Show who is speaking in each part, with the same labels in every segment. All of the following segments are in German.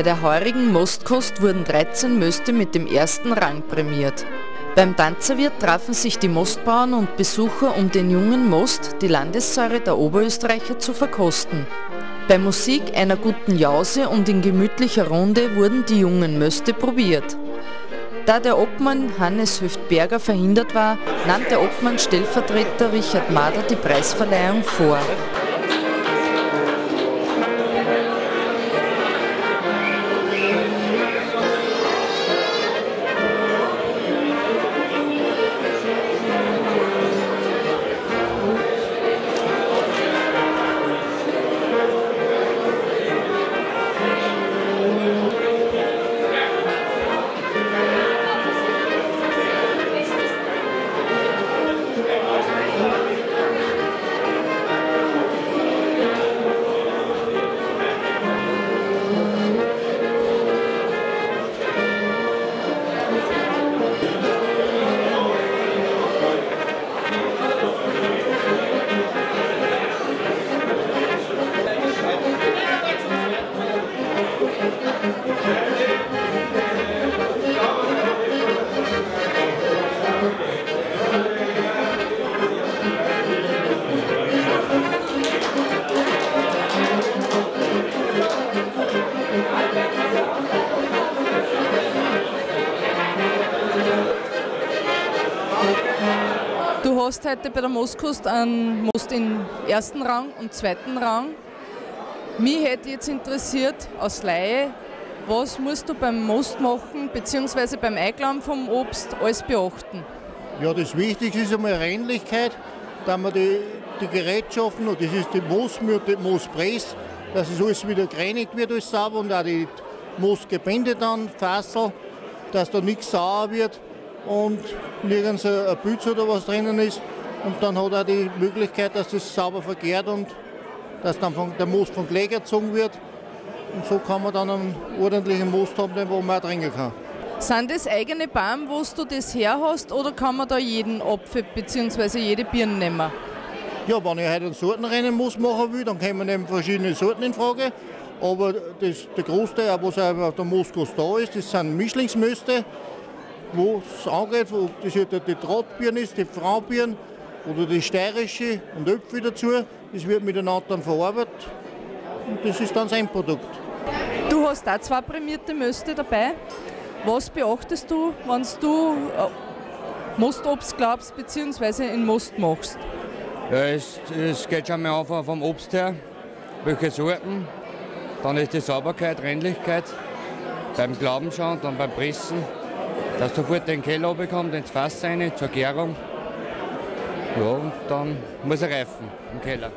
Speaker 1: Bei der heurigen Mostkost wurden 13 Möste mit dem ersten Rang prämiert. Beim Tanzerwirt trafen sich die Mostbauern und Besucher, um den jungen Most, die Landessäure der Oberösterreicher, zu verkosten. Bei Musik, einer guten Jause und in gemütlicher Runde wurden die jungen Möste probiert. Da der Obmann Hannes Höftberger verhindert war, nahm der Obmann Stellvertreter Richard Mader die Preisverleihung vor.
Speaker 2: Hast heute bei der Mostkost einen Most im ersten Rang und zweiten Rang. Mich hätte jetzt interessiert, als Laie, was musst du beim Most machen, beziehungsweise beim Einklauen vom Obst alles beachten?
Speaker 3: Ja, das Wichtigste ist einmal Reinlichkeit, da man die, die Gerätschaften, und das ist die Moosmühle, Moospress, dass es alles wieder gereinigt wird, alles sauber und auch die Moosgebände dann, Fassel, dass da nichts sauer wird und nirgends ein Pilz oder was drinnen ist. Und dann hat er die Möglichkeit, dass das sauber verkehrt und dass dann von, der Most von Kläger gezogen wird. Und so kann man dann einen ordentlichen Most haben, wo man auch trinken kann.
Speaker 2: Sind das eigene Baum, wo du das her hast, oder kann man da jeden Apfel bzw. jede Birne nehmen?
Speaker 3: Ja, wenn ich heute einen Sortenrennen muss machen will, dann kommen eben verschiedene Sorten in Frage. Aber das, der Großteil, was auf der Moskos da ist, das sind Mischlingsmöste, wo es angeht, wo das ja die Drahtbirne ist, die Fraubirne oder die steirische und Öpfel dazu. Das wird miteinander dann verarbeitet und das ist dann sein Produkt.
Speaker 2: Du hast auch zwei prämierte Möste dabei. Was beachtest du, wenn du äh, Mostobst glaubst bzw. in Most machst?
Speaker 4: Ja, es, es geht schon mal auf vom Obst her, welche Sorten. Dann ist die Sauberkeit, Reinlichkeit beim Glauben schon und dann beim Pressen, dass sofort den Keller bekommt, ins Fass rein, zur Gärung. Ja, und dann muss er reifen im Keller.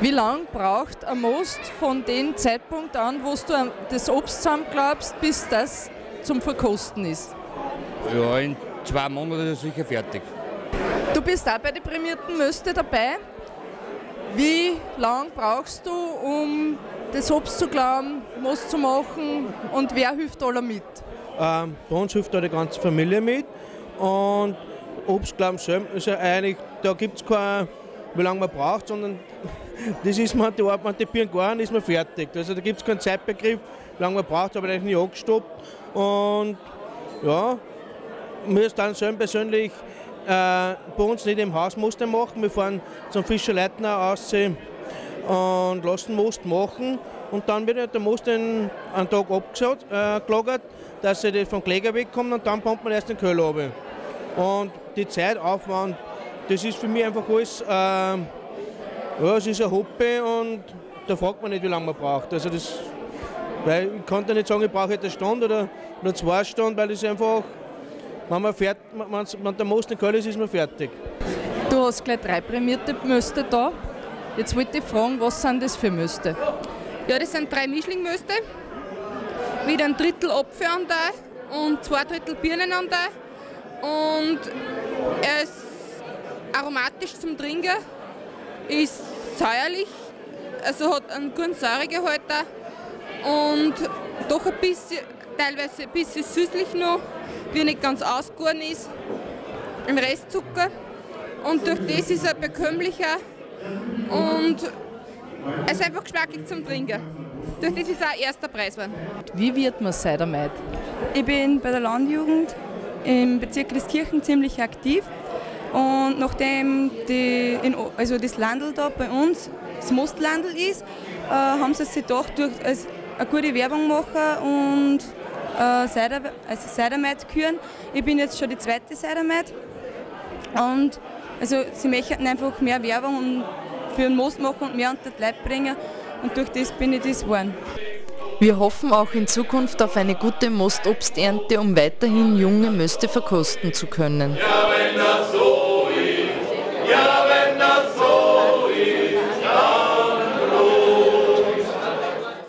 Speaker 2: Wie lange braucht ein Most von dem Zeitpunkt an, wo du das Obst zusammenklappst, bis das zum Verkosten ist?
Speaker 4: Ja, in zwei Monaten ist er sicher fertig.
Speaker 2: Du bist auch bei den prämierten Möste dabei. Wie lange brauchst du, um das Obst zu glauben, Most zu machen und wer hilft alle mit?
Speaker 5: Ähm, bei uns hilft da die ganze Familie mit und Obstglauben selbst ist ja eigentlich, da gibt es kein, wie lange man braucht, sondern das ist man, die Arbeit, man Birnen gar ist man fertig. Also da gibt es keinen Zeitbegriff, wie lange man braucht, aber eigentlich nie angestoppt. Und ja, wir dann selber persönlich äh, bei uns nicht im Haus Muster machen. Wir fahren zum Fischerleitner aus und lassen Most machen. Und dann wird der Most einen, Tag abgelagert, äh, dass er vom Kläger wegkommt und dann pumpt man erst den Köller runter. Und die Zeitaufwand, das ist für mich einfach alles, äh, ja, es ist ein Hobby und da fragt man nicht, wie lange man braucht. Also das, weil ich kann da nicht sagen, ich brauche jetzt eine Stunde oder, oder zwei Stunden, weil das einfach, wenn man, fährt, wenn, wenn der Most nicht kalt ist, ist man fertig.
Speaker 2: Du hast gleich drei prämierte Möste da. Jetzt wollte ich fragen, was sind das für Möste?
Speaker 6: Ja, das sind drei Mischlingmöste mit einem Drittel Apfelanteil und zwei Drittel Birnenanteil. Und er ist aromatisch zum Trinken, ist säuerlich, also hat einen guten Säuregehalt und doch ein bisschen, teilweise ein bisschen süßlich noch, wie nicht ganz ausgegoren ist. Ein Restzucker und durch das ist er bekömmlicher und es ist einfach geschmackig zum Trinken. Durch das ist auch erster Preis geworden.
Speaker 2: Wie wird man Cidermaid?
Speaker 7: Ich bin bei der Landjugend im Bezirk Christkirchen ziemlich aktiv. Und nachdem die, in, also das Landl da bei uns das Mostlandl ist, äh, haben sie sich gedacht, durch also eine gute Werbung machen und äh, Cider, also Cidermaid küren. Ich bin jetzt schon die zweite Cidermaid. Und also sie möchten einfach mehr Werbung für den Most machen und mehr unter die Leute bringen. Und durch das bin ich das geworden.
Speaker 1: Wir hoffen auch in Zukunft auf eine gute Mostobsternte, um weiterhin junge Möste verkosten zu können. Ja,